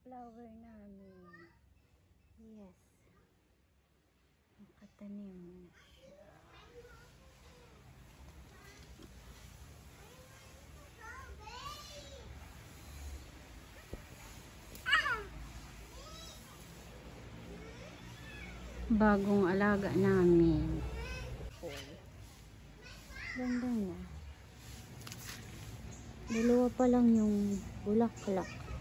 flower namin. Yes. Nakatanim na siya. Bagong alaga namin. Ganda na. Dalawa pa lang yung bulaklak.